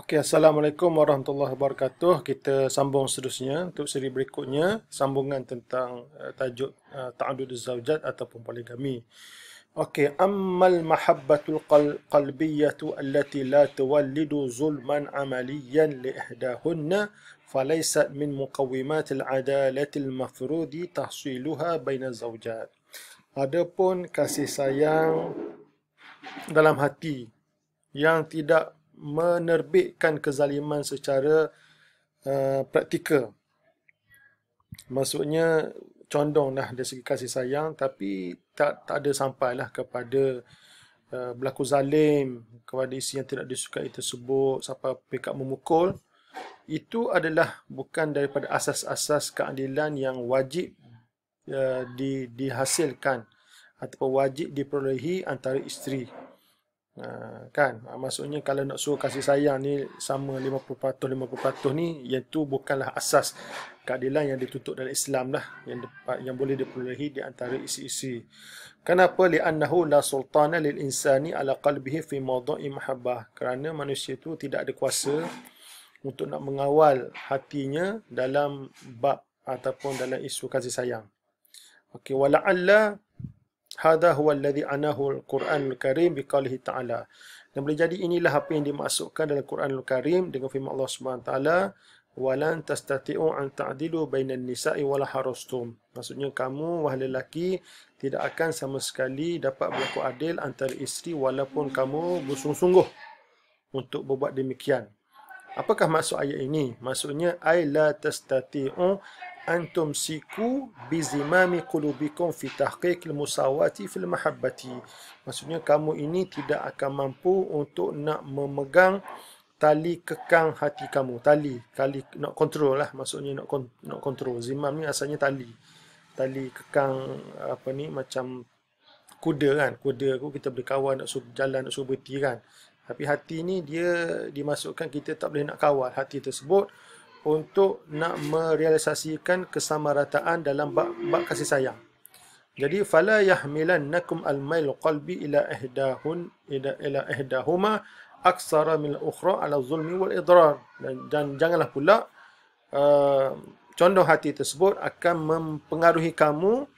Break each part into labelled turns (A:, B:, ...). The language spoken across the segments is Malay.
A: Okey, Assalamualaikum warahmatullahi wabarakatuh. Kita sambung seterusnya untuk seri berikutnya, sambungan tentang uh, tajuk uh, ta'adud zaujat ataupun poligami. Okey, ammal mahabbatul qal qalbiyyatu allati la tuwallidu zulman amaliyan li ihdahunna falaysat min muqawwimat al-adalati al-mafrudi tahsiluha baina zaujat. Adapun kasih sayang dalam hati yang tidak menerbitkan kezaliman secara uh, praktikal. Maksudnya condong dah dari segi kasih sayang tapi tak tak ada sampailah kepada uh, berlaku zalim kepada isi yang tidak disukai tersebut sampai pihak memukul itu adalah bukan daripada asas-asas keadilan yang wajib uh, di, dihasilkan ataupun wajib diperolehi antara isteri Ha, kan? Ha, maksudnya kalau nak suruh kasih sayang ni sama 50% 50% ni iaitu bukanlah asas keadilan yang dituntut dalam Islam lah. Yang dapat yang boleh diperolehi di antara isi-isi. Kenapa? Li'annahu la sultana lil insani ala qalbihi fi mawdu'i mahabbah. Kerana manusia itu tidak ada kuasa untuk nak mengawal hatinya dalam bab ataupun dalam isu kasih sayang. Okey wala'alla Hada huwa alladhi anahu al-Quran al-Karim biqalihi ta'ala. Dan boleh jadi inilah apa yang dimasukkan dalam Quran al-Karim dengan firman Allah taala walan tastati'u an ta'dilu bainan nisa'i wala harastum. Maksudnya kamu wahai lelaki tidak akan sama sekali dapat berlaku adil antara isteri walaupun kamu bersungguh-sungguh untuk berbuat demikian. Apakah maksud ayat ini? Maksudnya ay la tastati'u antum siku bizimami qulubikum fi tahqiq al-musawati fil mahabbati. Maksudnya kamu ini tidak akan mampu untuk nak memegang tali kekang hati kamu. Tali, tali nak kontrol lah maksudnya nak nak kontrol. Zimam ni asalnya tali. Tali kekang apa ni macam kuda kan. Kuda aku kita berkawan nak suruh jalan nak suruh berhenti kan. Tapi hati ni dia dimasukkan kita tak boleh nak kawal hati tersebut untuk nak merealisasikan kesamarataan dalam bab, bab kasih sayang. Jadi fala yahmilannakum al-mail qalbi ila ihdahun ila ila ihdahuma aksara min al-ukhra ala zulmi wal idrar dan, dan janganlah pula uh, condong hati tersebut akan mempengaruhi kamu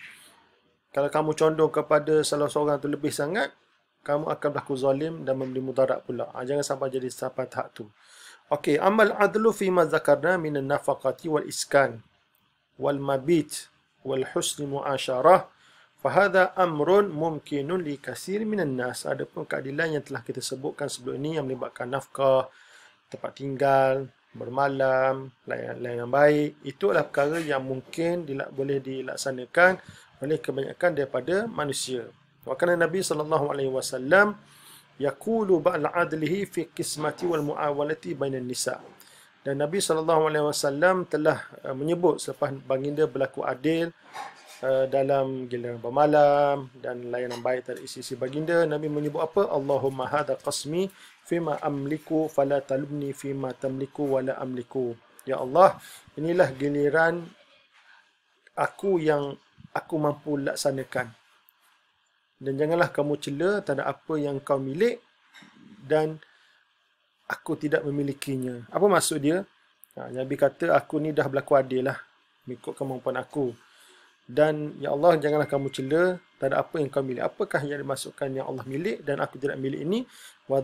A: kalau kamu condong kepada salah seorang itu lebih sangat kamu akan berlaku zalim dan memberi mudarat pula. Ha, jangan sampai jadi sampai tahap tu. Okey, amal adlu fi ma zakarna min an-nafaqati wal iskan wal mabit wal husn muasyarah fa hadha amrun mumkinun li katsir min an-nas. Adapun keadilan yang telah kita sebutkan sebelum ini yang melibatkan nafkah, tempat tinggal, bermalam, layan-layan yang baik, itu adalah perkara yang mungkin dilak, boleh dilaksanakan oleh kebanyakan daripada manusia. Wa kana Nabi sallallahu alaihi wasallam yaqulu ba'al adlihi fi qismati wal muawalati bainan nisa. Dan Nabi SAW telah uh, menyebut selepas baginda berlaku adil uh, dalam giliran bermalam dan layanan baik dari isi-isi baginda. Nabi menyebut apa? Allahumma hadha qasmi fima amliku fala talubni fima tamliku wala amliku. Ya Allah, inilah giliran aku yang aku mampu laksanakan dan janganlah kamu cela terhadap apa yang kau milik dan aku tidak memilikinya. Apa maksud dia? Ha, Nabi kata aku ni dah berlaku adil lah mengikut kemampuan aku. Dan ya Allah janganlah kamu cela terhadap apa yang kau milik. Apakah yang dimasukkan yang Allah milik dan aku tidak milik ini? Ma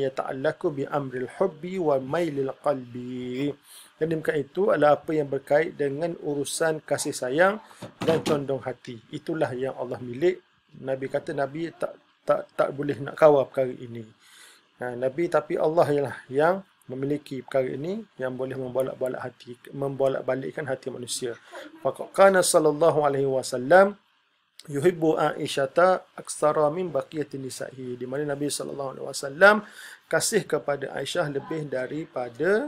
A: yata'allaku bi amril hubbi wa mailil qalbi. Dan demikian itu adalah apa yang berkait dengan urusan kasih sayang dan condong hati. Itulah yang Allah milik Nabi kata Nabi tak tak tak boleh nak kawal perkara ini. Ha, Nabi tapi Allah ialah yang memiliki perkara ini yang boleh membolak-balik hati membolak-balikkan hati manusia. Faqana sallallahu alaihi wasallam yuhibbu Aisyah aksara min baqiyati nisa'i. Di mana Nabi sallallahu alaihi wasallam kasih kepada Aisyah lebih daripada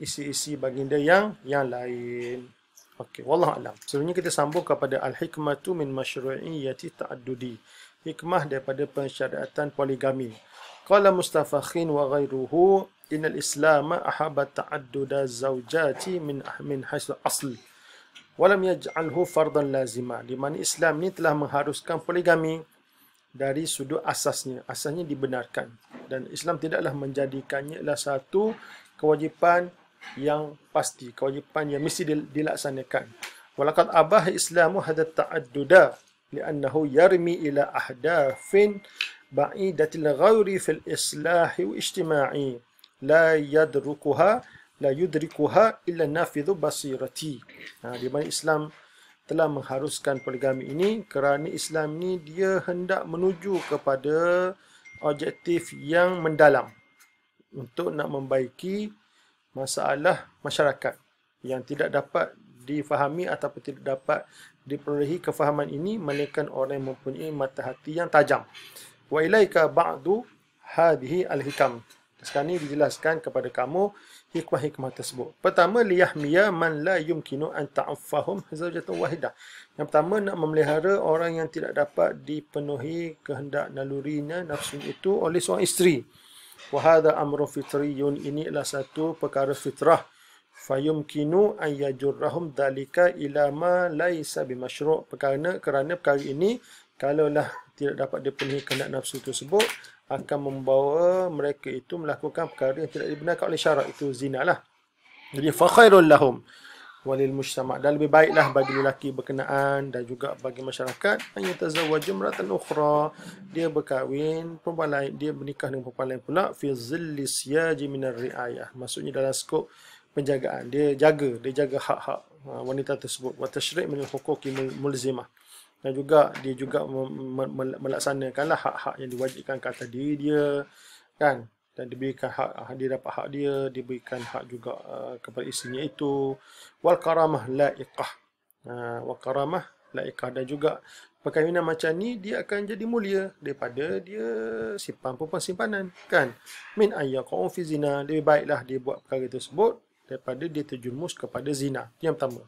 A: isi-isi baginda yang yang lain. Okey, wallah alam. Sebenarnya kita sambung kepada al-hikmatu min masyru'iyyati ta'addudi. Hikmah daripada pensyariatan poligami. Qala Mustafakhin wa ghairuhu innal Islam ahabba ta'adduda zawjati min min haitsu asl. Walam yaj'alhu fardan lazima. Di mana Islam ni telah mengharuskan poligami dari sudut asasnya. Asasnya dibenarkan. Dan Islam tidaklah menjadikannya adalah satu kewajipan yang pasti. Kewajipan yang mesti dilaksanakan. Walakad abah islamu hadat ta'adduda li'annahu yarmi ila ahdafin ba'idatil ghawri fil islahi wa ijtima'i la yadrukuha la yudrikuha illa nafidhu basirati. Ha, di mana Islam telah mengharuskan poligami ini kerana Islam ni dia hendak menuju kepada objektif yang mendalam untuk nak membaiki masalah masyarakat yang tidak dapat difahami ataupun tidak dapat diperolehi kefahaman ini melainkan orang yang mempunyai mata hati yang tajam. Wa ilaika ba'du hadhihi al-hikam. Sekarang ini dijelaskan kepada kamu hikmah-hikmah tersebut. Pertama, liyahmiya man la yumkinu an ta'affahum zawjatan wahidah. Yang pertama, nak memelihara orang yang tidak dapat dipenuhi kehendak nalurinya, nafsu itu oleh seorang isteri. Wahada amru fitriyun. Ini adalah satu perkara fitrah. Fayumkinu an yajurrahum dalika ila ma laisa bimasyru' Kerana, kerana perkara ini, kalaulah tidak dapat dipenuhi kehendak nafsu tersebut, akan membawa mereka itu melakukan perkara yang tidak dibenarkan oleh syarak itu zina lah. Jadi fakhairul lahum walil mujtama' dan lebih baiklah bagi lelaki berkenaan dan juga bagi masyarakat. Hanya tazawwaju maratan ukhra. Dia berkahwin perempuan lain dia bernikah dengan perempuan lain pula. Fi zilli siyaji min riayah. Maksudnya dalam skop penjagaan. Dia jaga dia jaga hak-hak ha, wanita tersebut. Wa tashri' min al-huquqi mulzimah. Dan juga dia juga melaksanakanlah hak-hak yang diwajibkan ke atas diri dia. Kan dan diberikan hak dia dapat hak dia diberikan hak juga uh, kepada isterinya itu. Wal karamah laiqah. Uh, wal karamah laiqah. Dan juga perkahwinan macam ni dia akan jadi mulia daripada dia simpan perempuan simpanan kan? Min ayyaqu fi zina. Lebih baiklah dia buat perkara tersebut daripada dia terjumus kepada zina. Yang pertama.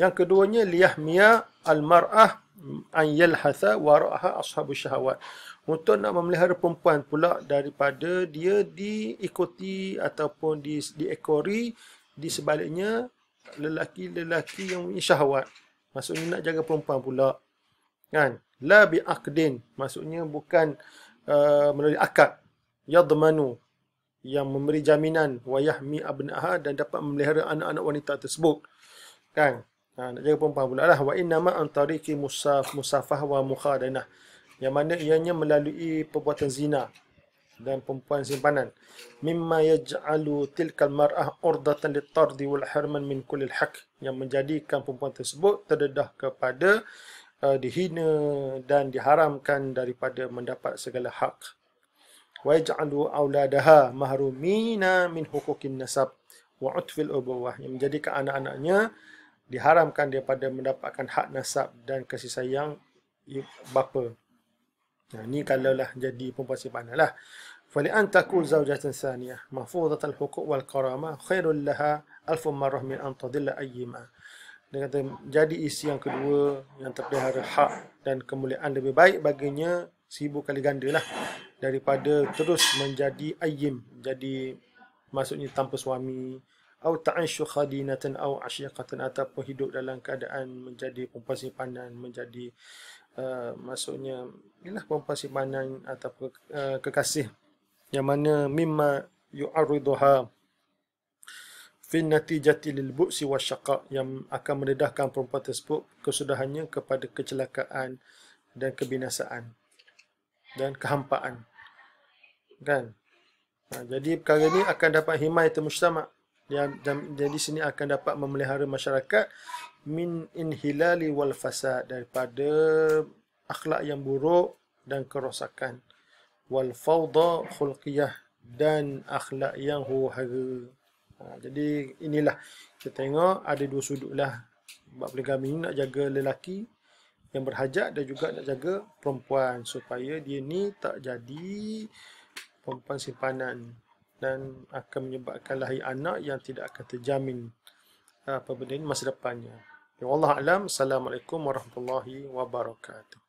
A: Yang keduanya liyahmiya al mar'ah an yalhatha wara'aha ashabu syahawat untuk nak memelihara perempuan pula daripada dia diikuti ataupun di diekori di sebaliknya lelaki-lelaki yang punya syahwat. Maksudnya nak jaga perempuan pula. Kan? La bi aqdin. Maksudnya bukan uh, melalui akad. Yadmanu. Yang memberi jaminan wa yahmi abnaha dan dapat memelihara anak-anak wanita tersebut. Kan Ha, nak jaga perempuan pula lah. Wa inna ma antariki musaf, musafah wa mukhadanah. Yang mana ianya melalui perbuatan zina dan perempuan simpanan. Mimma yaj'alu tilkal mar'ah urdatan litardi wal harman min kulil haq. Yang menjadikan perempuan tersebut terdedah kepada uh, dihina dan diharamkan daripada mendapat segala hak. Wa yaj'alu awladaha mahrumina min hukukin nasab wa utfil ubuwah. Yang menjadikan anak-anaknya diharamkan daripada mendapatkan hak nasab dan kasih sayang bapa. Nah, ini kalaulah jadi perempuan simpanan lah. Fali antaku zawjatan saniyah mahfuzat al-huquq wal karama khairul laha alfu marrah min an tadilla ayyima. Dia kata jadi isi yang kedua yang terpelihara hak dan kemuliaan lebih baik baginya seribu kali ganda lah daripada terus menjadi ayyim jadi maksudnya tanpa suami atau ta'anshu khadinatan atau asyiqatan ataupun hidup dalam keadaan menjadi perempuan simpanan menjadi uh, maksudnya inilah perempuan simpanan ataupun uh, kekasih. Yang mana mimma yu'ariduha fi natijati lil bu'si wasyaqa yang akan mendedahkan perempuan tersebut kesudahannya kepada kecelakaan dan kebinasaan dan kehampaan. Kan? Ha, jadi perkara ini akan dapat himayat mujtama' yang jadi sini akan dapat memelihara masyarakat min inhilali wal fasad daripada akhlak yang buruk dan kerosakan. Wal fawda khulqiyah dan akhlak yang huru ha, jadi inilah kita tengok ada dua sudut lah. Bab poligami ni nak jaga lelaki yang berhajat dan juga nak jaga perempuan supaya dia ni tak jadi perempuan simpanan dan akan menyebabkan lahir anak yang tidak akan terjamin apa benda ini masa depannya. Ya Allah alam. Assalamualaikum warahmatullahi wabarakatuh.